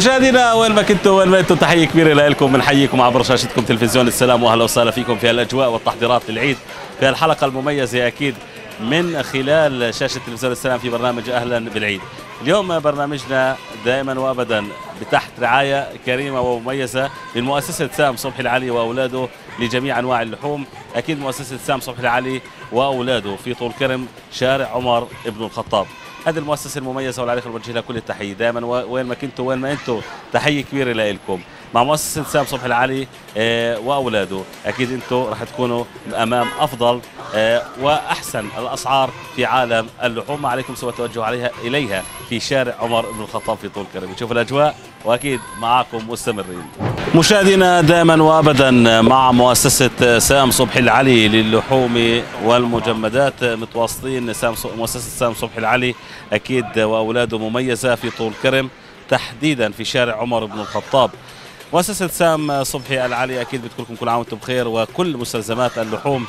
مشاهدينا وين ما كنتوا وين ما أنتم تحية كبيرة لكم بنحييكم عبر شاشتكم تلفزيون السلام وأهلا وسهلا فيكم في الأجواء والتحضيرات للعيد في الحلقة المميزة أكيد من خلال شاشة تلفزيون السلام في برنامج أهلا بالعيد. اليوم برنامجنا دائما وابدا بتحت رعاية كريمة ومميزة من مؤسسة سام صبحي العلي وأولاده لجميع أنواع اللحوم، أكيد مؤسسة سام صبحي العلي وأولاده في طول كرم شارع عمر ابن الخطاب. هذه المؤسسة المميزة والعريق بوجه لها كل التحية. دائما وين ما كنتوا وين ما أنتم تحية كبيرة لكم مع مؤسسة سام صبحي العلي آه، وأولاده. أكيد أنتم راح تكونوا أمام أفضل آه، وأحسن الأسعار في عالم اللحوم. ما عليكم سوى التوجه عليها إليها في شارع عمر بن الخطاب في طول كرم نشوف الأجواء وأكيد معاكم مستمرين. مشاهدينا دائما وابدا مع مؤسسة سام صبحي العلي للحوم والمجمدات. متواصلين سام مؤسسة سام صبحي العلي أكيد وأولاده مميزة في طول كرم تحديدا في شارع عمر بن الخطاب. مؤسسة سام صبحي العلي أكيد بتقول لكم كل عام وأنتم بخير وكل مستلزمات اللحوم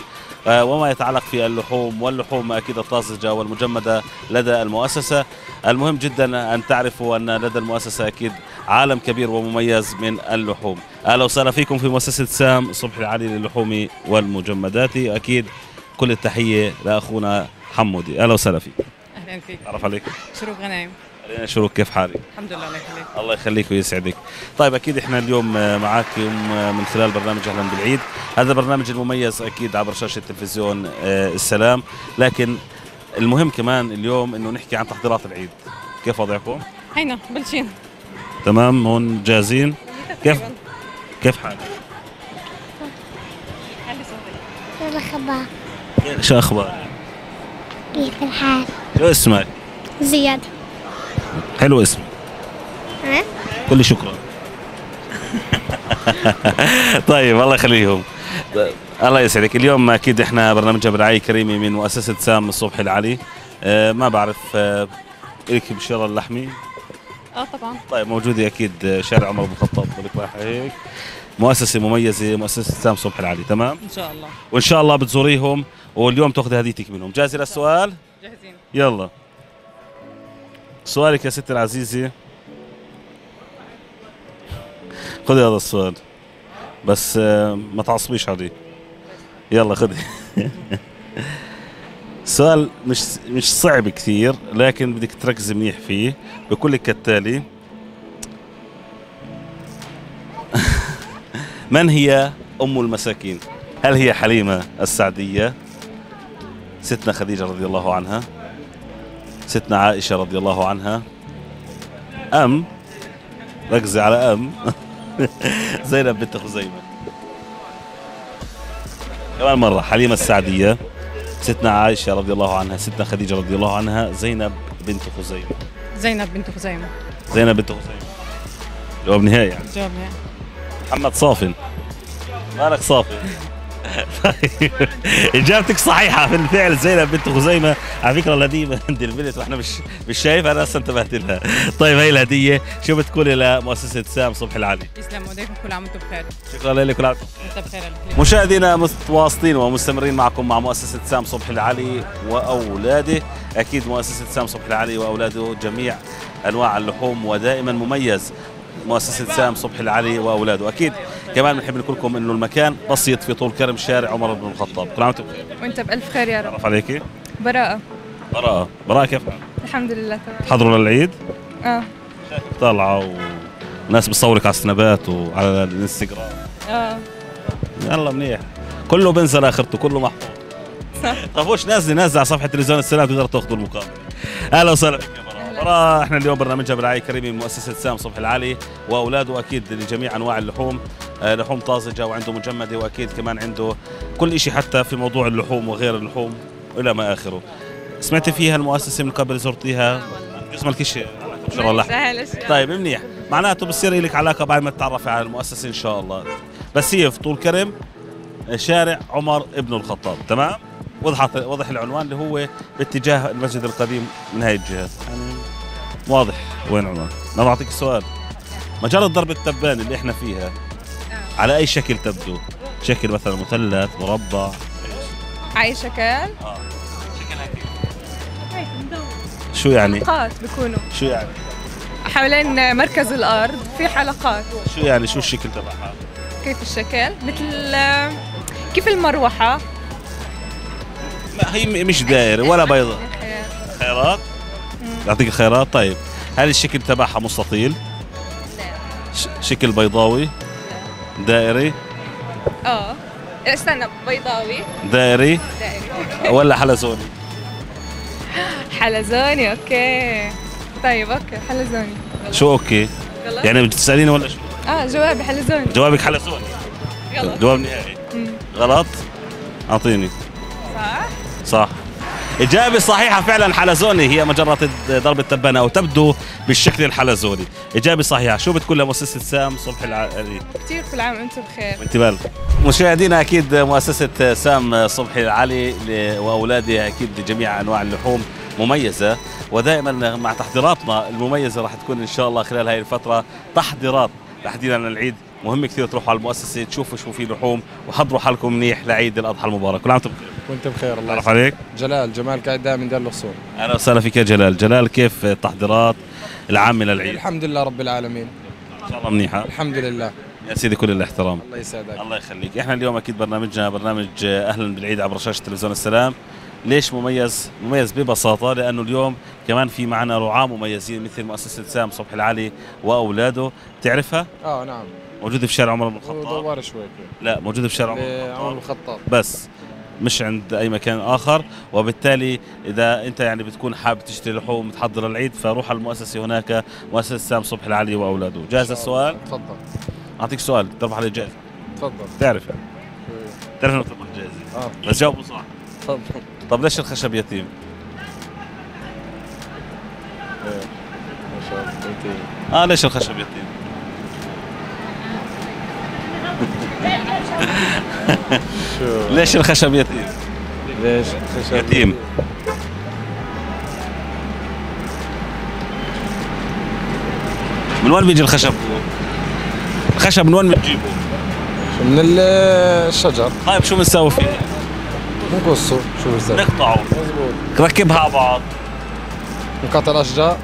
آه، وما يتعلق في اللحوم واللحوم أكيد الطازجة والمجمدة لدى المؤسسة. المهم جدا أن تعرفوا أن لدى المؤسسة أكيد عالم كبير ومميز من اللحوم. أهلا وسهلا فيكم في مؤسسة سام صبحي العلي للحوم والمجمدات. أكيد كل التحية لأخونا حمودي. أهلا وسهلا فيك. أهلا فيك. تعرف عليك. شروق غنايم. علينا شروق كيف حالك؟ الحمد لله الله يخليك. الله يخليك ويسعدك. طيب أكيد إحنا اليوم معاكم من خلال برنامج أهلا بالعيد. هذا البرنامج المميز أكيد عبر شاشة تلفزيون آه، السلام. لكن المهم كمان اليوم إنه نحكي عن تحضيرات العيد. كيف وضعكم؟ هينا بلشين تمام هون جاهزين؟ كيف؟ كيف حالك؟ شو الأخبار؟ شو أخبار كيف الحال؟ شو اسمك؟ زياد. حلو اسم ها؟ قل لي شكرا. طيب الله يخليهم. الله يسعدك. اليوم أكيد إحنا برنامجنا برعايه كريمه من مؤسسة سام الصبحي العلي أه ما بعرف أه لك بشير اللحمي. آه طبعا. طيب موجودة أكيد شارع عمر بن الخطاب رايح هيك مؤسسة مميزة مؤسسة سام صبحي العلي تمام؟ إن شاء الله. وإن شاء الله بتزوريهم. واليوم تاخذي هديتك منهم. جاهزه للسؤال جاهزين. يلا. سؤالك يا ستي العزيزة. خذي هذا السؤال. بس آه، ما تعصبيش عليه. يلا خذي سؤال مش مش صعب كثير لكن بدك تركزي منيح فيه. بقول لك كالتالي. من هي أم المساكين؟ هل هي حليمة السعدية؟ ستنا خديجة رضي الله عنها. ستنا عائشة رضي الله عنها. أم. ركزي على أم. زينب بنت خزيمة. كمان مرة حليمة السعدية. ستنا عائشة رضي الله عنها ستنا خديجة رضي الله عنها زينب بنت خزيمة. زينب بنت خزيمة. زينب بنت خزيمة. جواب نهائي يعني. جواب يعني محمد صافن. مالك صافن؟ طيب اجابتك صحيحة. في الفعل زينب بنت خزيمة. على فكرة الهدية عند البنت وإحنا مش مش شايفها أنا هسه انتبهت لها. طيب هي الهدية. شو بتقولي لمؤسسه سام صبحي العلي يسلم ايديكم كل عام وأنتم بخير. شكرا لك كل عام. أنت بخير. مشاهدينا متواصلين ومستمرين معكم مع مؤسسة سام صبحي العلي وأولاده. أكيد مؤسسة سام صبحي العلي وأولاده جميع أنواع اللحوم ودائما مميز مؤسسة سام صبحي العلي وأولاده. أكيد كمان بنحب نقول لكم إنه المكان بسيط في طول كرم شارع عمر بن الخطاب. كل عام بخير. وأنت بألف خير يا رب. تعرف عليكي براءة. براءة. براءة كيف؟ حالك؟ الحمد لله تمام. تحضروا للعيد آه. طالعة وناس بتصورك على السنابات وعلى الإنستغرام. آه. يلا منيح. كله بنزل آخرته كله محفوظ. طب وش نازل نازل على صفحة تلفزيون السلام تقدر تاخذوا المقابلة. أهلا وسهلا براء إحنا اليوم برنامجنا برعايه كريمه من مؤسسة سام صبحي العالي وأولاده أكيد لجميع أنواع اللحوم آه، لحوم طازجة وعنده مجمدة وأكيد كمان عنده كل شيء حتى في موضوع اللحوم وغير اللحوم والى ما آخره. سمعت فيها المؤسسة من قبل زرتيها؟ اسمها الكش شغل اللحم سهل اشياء طيب منيح. معناته بصير لك علاقة بعد ما تتعرفي على المؤسسة إن شاء الله. بس هي في طول كرم شارع عمر ابن الخطاب. تمام؟ وضحت وضح العنوان اللي هو باتجاه المسجد القديم من هاي الجهة. يعني واضح. وين عنوان أنا بعطيك السؤال مجرة ضرب التبان اللي إحنا فيها على أي شكل تبدو؟ شكل مثلا مثلث مربع. أي شكل؟ آه. شكلها كيف؟ شو يعني؟ حلقات بيكونوا. شو يعني؟ حوالين مركز الأرض في حلقات. شو يعني؟ شو الشكل تبعها؟ كيف الشكل؟ مثل آه، كيف المروحة؟ لا هي مش دائرة ولا بيضاء يعطيك الخيارات طيب هل الشكل تبعها مستطيل؟ ش- شكل بيضاوي؟ دائري؟ آه استنى بيضاوي. دائري؟ دائري. ولا حلزوني؟ حلزوني okay. طيب okay حلزوني. غلط. شو okay؟ غلط يعني بتسأليني ولا شو؟ آه جوابي حلزوني. جوابك حلزوني. غلط جواب نهائي. غلط؟ اعطيني. صح. صح. إجابة صحيحة فعلا حلزوني هي مجرة ضرب التبانة أو تبدو بالشكل الحلزوني. إجابة صحيحة. شو بتقول لمؤسسة سام صبحي العلي كثير كل عام وأنتم بخير. وانت بالك مشاهدينا أكيد مؤسسة سام صبحي العلي وأولادها أكيد جميع أنواع اللحوم مميزة. ودائما مع تحضيراتنا المميزة راح تكون إن شاء الله خلال هذه الفترة تحضيرات. تحديدا للعيد مهم كثير تروحوا على المؤسسة تشوفوا شو في لحوم وحضروا حالكم منيح لعيد الأضحى المبارك. كل عام وأنتم بخير. وأنت بخير الله يسلمك. عليك؟ جلال جمال قاعد دائما دار الأصول. أهلا وسهلا فيك يا جلال. جلال كيف التحضيرات العامة للعيد؟ الحمد لله رب العالمين. إن شاء الله منيحة. الحمد لله. يا سيدي كل الاحترام. الله يسعدك. الله يخليك. إحنا اليوم أكيد برنامجنا برنامج أهلا بالعيد عبر شاشة تلفزيون السلام. ليش مميز؟ مميز ببساطة لأنه اليوم كمان في معنا رعاة مميزين مثل مؤسسة سام صبحي العلي وأولاده. تعرفها؟ آه نعم. موجوده في شارع عمر بن الخطاب. دوار شوي لا موجوده في شارع عمر بن الخطاب. بس مش عند أي مكان آخر. وبالتالي إذا أنت يعني بتكون حابب تشتري لحوم تحضر العيد فروح على المؤسسة هناك مؤسسة سام صبحي العلي وأولاده. جاهز السؤال؟ تفضل. أعطيك سؤال. تربح عليه جائزة. تفضل. تعرف تعرف انك تربح جائزة. آه. بس جاوبوا صح تفضل. طب ليش الخشب يتيم؟ إيه. ما شاء الله. أنت آه ليش الخشب يتيم؟ ليش الخشب يتيم ليش خشب يتيم؟ من وين بيجي الخشب؟ الخشب من وين بتجيبه من ال- الشجر. طيب شو بنسوي فيه؟ نقصه. شو بالضبط نقطعه. مضبوط ركبها على بعض. نقطع الأشجار.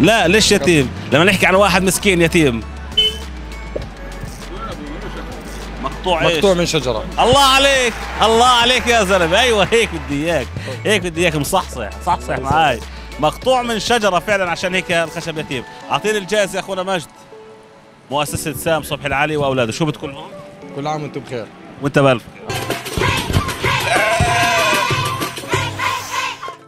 لا ليش يتيم؟ لما نحكي عن واحد مسكين يتيم. مقطوع إيش؟ مقطوع من شجرة. الله عليك الله عليك يا زلمة. أيوه هيك بدي إياك. هيك بدي إياك مصحصح صحصح معاي. مقطوع من شجرة فعلا عشان هيك الخشب يتيم أعطيني الجائزة يا أخونا مجد مؤسسة سام صبحي العلي وأولاده. شو بتقول؟ لهم كل عام وأنتم بخير. وأنت بألف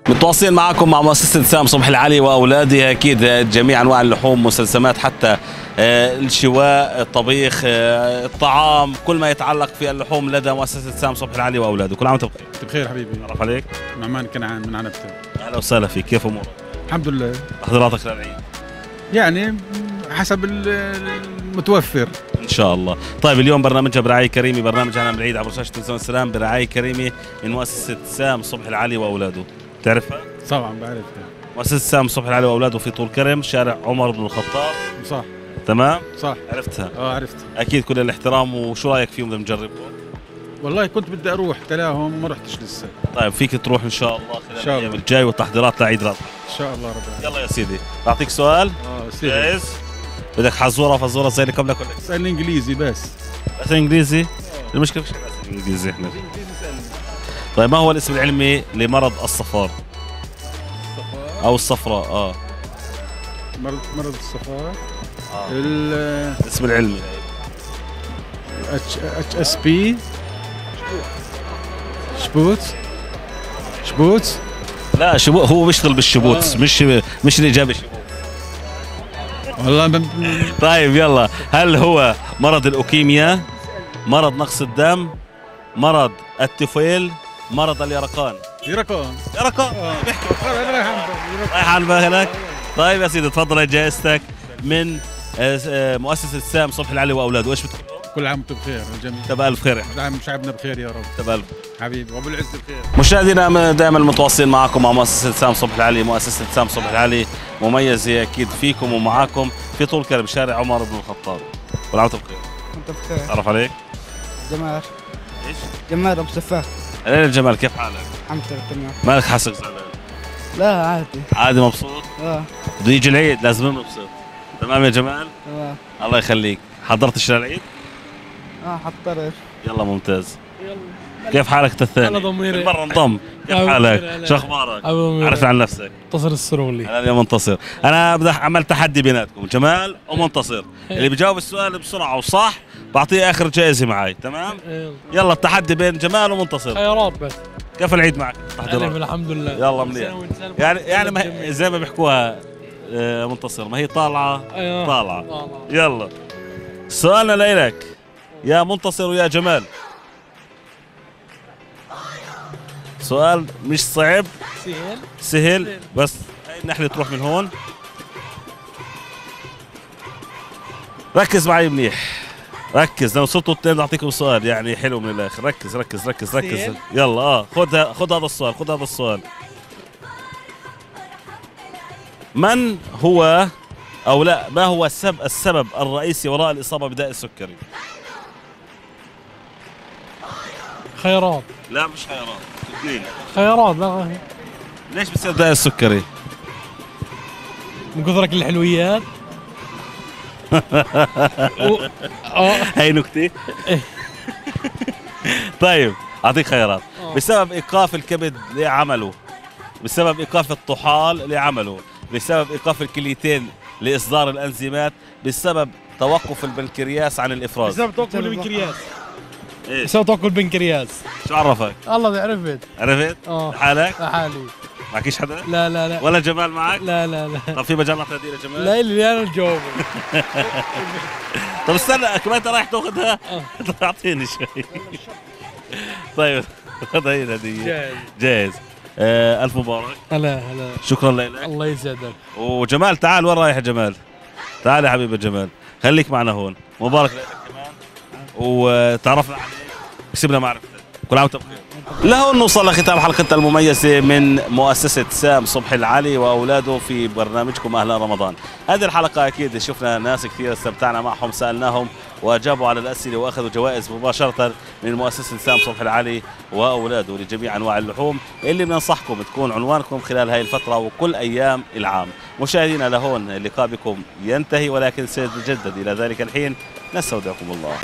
متواصلين معكم مع مؤسسة سام صبحي العلي وأولادها أكيد جميع أنواع اللحوم مسلسمات حتى آه، الشواء الطبيخ آه، الطعام كل ما يتعلق في اللحوم لدى مؤسسة سام صبحي العلي وأولاده. كل عام وأنت بخير. بخير حبيبي. عرف عليك. نعمان كنعان من عنبته أهلا وسهلا فيك. كيف أمورك؟ الحمد لله. تحضيراتك للعيد يعني حسب ال- المتوفر. إن شاء الله. طيب اليوم برنامجها برعاية كريمة برنامج أنا بالعيد عبر شاشة تلفزيون السلام برعاية كريمة من مؤسسة سام صبحي العلي وأولاده. تعرفها؟ طبعا بعرف. مؤسسة سام صبحي العلي وأولاده في طول كرم شارع عمر بن الخطاب. صح. تمام؟ صح. عرفتها. آه عرفت. أكيد كل الاحترام وشو رأيك فيهم بدنا نجربهم والله كنت بدي أروح تلاهم وما رحتش لسه. طيب فيك تروح إن شاء الله خلال إن شاء الأيام الله. الجاي والتحضيرات لعيد الاضحى إن شاء الله رب العالمين. يلا يا سيدي. بعطيك سؤال. آه سهل جاهز بدك حزورة فزورة زي اللي قبلك ولا اسالني إنجليزي بس. بس إنجليزي؟ المشكلة مش بس إنجليزي إحنا. طيب ما هو الاسم العلمي لمرض الصفار؟ أو الصفراء آه. مرض مرض الصفار؟ آه. ال الاسم العلمي. اتش اتش اس بي شبوت؟ شبوت؟ لا شبو هو بيشتغل بالشبوت آه. مش مش الاجابه شبوت والله ب- طيب يلا. هل هو مرض الأوكيميا؟ مرض نقص الدم؟ مرض التفيل مرض اليرقان. يرقان. يرقان. آه. بيحكي يرقان رايح على بالك طيب يا سيدي تفضل جائزتك من آه، آه، مؤسسة سام صبحي العلي وأولاده. إيش بتقول؟ كل عام وأنتم بخير الجميع تبقى ألف خير يا كل عام شعبنا بخير يا رب. تبقى ألف حبيبي وبالعز بخير. مشاهدينا دائما متواصلين معكم مع مؤسسة سام صبحي العلي. مؤسسة سام صبحي العلي مميزة أكيد فيكم ومعاكم. في طول كرم شارع عمر بن الخطاب. كل عام وأنتم بخير. انت بخير تعرف عليك. جمال. إيش؟ جمال أبو سفاح. ليلى الجمال كيف حالك؟ الحمد لله تمام. مالك حاسك زعلان لا عادي. عادي مبسوط؟ آه. بده يجي العيد لازم نبسط. تمام يا جمال؟ تمام الله يخليك. حضرت الشارع العيد؟ آه حضرت. يلا ممتاز. كيف حالك أنت الثاني؟ هلا ضميري. المره انضم. كيف أبو حالك؟ شو هلا. أخبارك؟ أبو ضميري. عرف عن نفسك. منتصر السرولي. أنا اليوم منتصر. أنا بدي اعمل تحدي بيناتكم. جمال ومنتصر. اللي بيجاوب السؤال بسرعة وصح بعطيه آخر جائزه معي تمام؟ يلا. التحدي بين جمال ومنتصر. خيارات بس. كيف العيد معك؟ تحضيرات الحمد لله. يلا منيح. يعني يعني ما جميل. زي ما بيحكوها آه، منتصر ما هي طالعة؟ أيوة. طالعة. طالعة. يلا. سؤالنا لك يا منتصر ويا جمال. سؤال مش صعب. سهل. سهل. بس هاي النحلة تروح من هون. ركز معي منيح. ركز لو صرتوا اثنين اعطيكم سؤال يعني حلو من الآخر ركز ركز ركز ركز. يلا آه خذ خذ هذا السؤال خذ هذا السؤال من هو أو لا ما هو السبب السبب الرئيسي وراء الإصابة بداء السكري؟ خيارات لا مش خيارات اثنين خيارات لا ليش بصير داء السكري؟ من كثرك الحلويات. آه. هاي نكتة. طيب أعطيك خيارات. بسبب إيقاف الكبد لعمله بسبب إيقاف الطحال لعمله بسبب إيقاف الكليتين لإصدار الأنزيمات بسبب توقف البنكرياس عن الإفراز. بسبب توكل البنكرياس. إيش؟ بسبب توكل البنكرياس. شو عرفك؟ الله عرفت. عرفت؟ آه. حالك؟ لحالي. معكيش حدا؟ لا لا لا. ولا جمال معك؟ لا لا لا. طب في مجال نعطي هدية لجمال؟ لا اللي أنا الجواب. طب استنى كمان أنت رايح تاخذها طب أعطيني شوي. طيب هي. الهديه جاهز جاهز آه ألف مبارك. هلا هلا. شكرا لك. الله يسعدك. وجمال تعال وين رايح يا جمال؟ تعال يا حبيبي جمال. خليك معنا هون. مبارك لك كمان. وتعرفنا عليك. كسبنا معرفتك كل عام وانت بخير لهون نوصل لختام حلقتنا المميزة من مؤسسة سام صبحي العلي وأولاده في برنامجكم أهلا رمضان. هذه الحلقة أكيد شفنا ناس كثير استمتعنا معهم سألناهم وأجابوا على الأسئلة وأخذوا جوائز مباشرة من مؤسسة سام صبحي العلي وأولاده لجميع أنواع اللحوم اللي بننصحكم تكون عنوانكم خلال هاي الفترة وكل أيام العام. مشاهدينا لهون اللقاء بكم ينتهي ولكن سيتجدد إلى ذلك الحين نستودعكم الله.